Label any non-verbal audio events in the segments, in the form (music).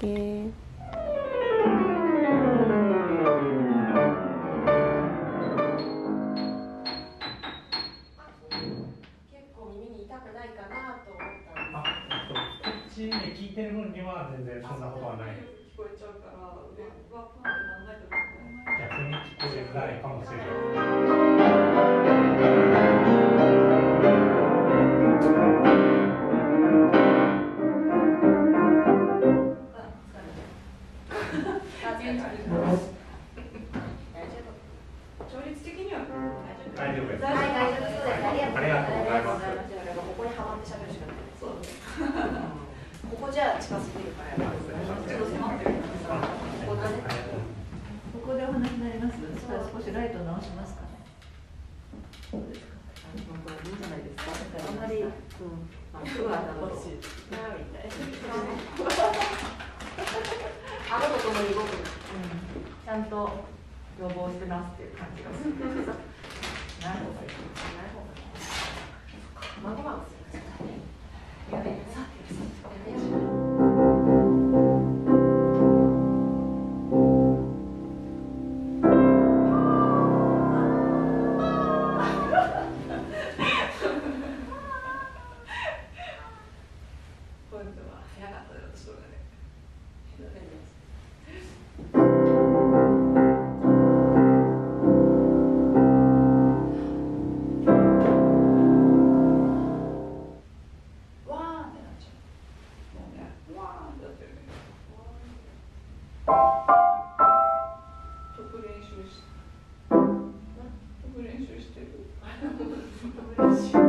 ケー結構耳に痛くないかなと思ったんあ、えっと、こっちね、聞いてる分には全然そんなことはない。聞こえちゃうから、うわ、うわ、パンってなんないと思逆に聞こえづらいかもしれない。調律的には大丈夫です。はい、大丈夫です。ありありがとうございます。ここ。じゃ近すぎ。ここ。でお話になります。少しライト直しますかね。そうですか。いいじゃないですか。あんまり、のとともに僕、ちゃんと予防してますっていう感じがする。ない方がいい。ない方がいい。まごまごする。やべえ、さて、さて。今度は早かったよ、私のがね。練習し、飛ぶ練習してる。(laughs)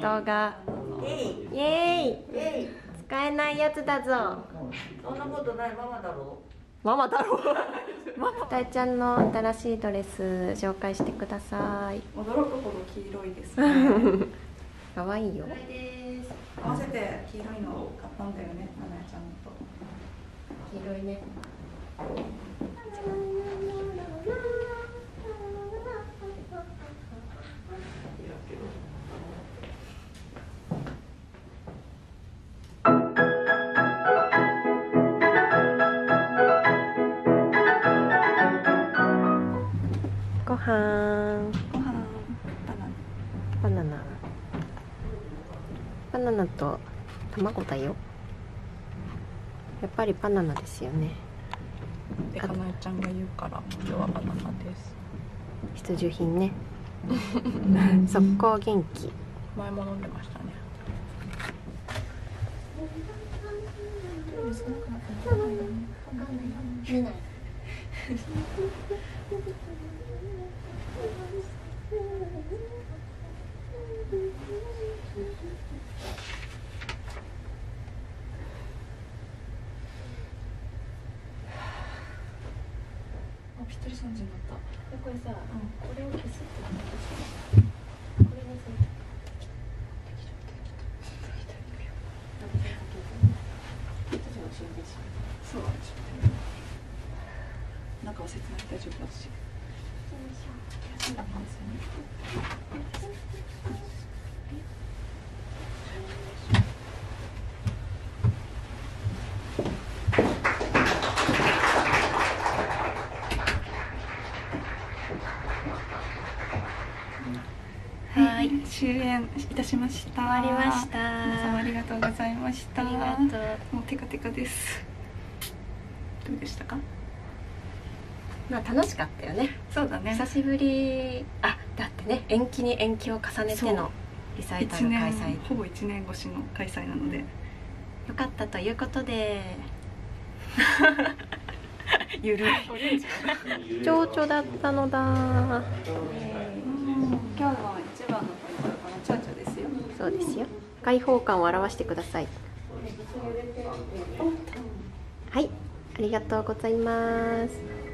動画。えい、イエーイ。えい、使えないやつだぞ。そんなことないママだろ。ママだろ？ママたいちゃんの新しいドレス紹介してください。驚くほど黄色いですね。かわいいよ合わせて黄色いのを買ったんだよね、ななやちゃんのと。黄色いね飯ご飯、バナナ。バナナバナナと卵だよやっぱりバナナですよねで、かなえちゃんが言うから、今日はバナナです。必需品ね (laughs) 速攻元気前も飲んでましたね。あ、(laughs) ぴったり三時になった。これさ、うんこれを消すってこれにさそうなんですよ。中は説明大丈夫？だし。はい、終演いたしました。終わりました皆様ありがとうございました。ありがとうもうテカテカです。どうでしたか？まあ楽しかったよね。そうだね。久しぶり。あだってね延期に延期を重ねてのリサイタル開催。ほぼ1年越しの開催なので、うん、よかったということで。(laughs) ゆるい。(laughs) 情緒だったのだ、えー、今日の一番のポイントはこの蝶々ですよ。そうですよ。開放感を表してください。はい。ありがとうございます。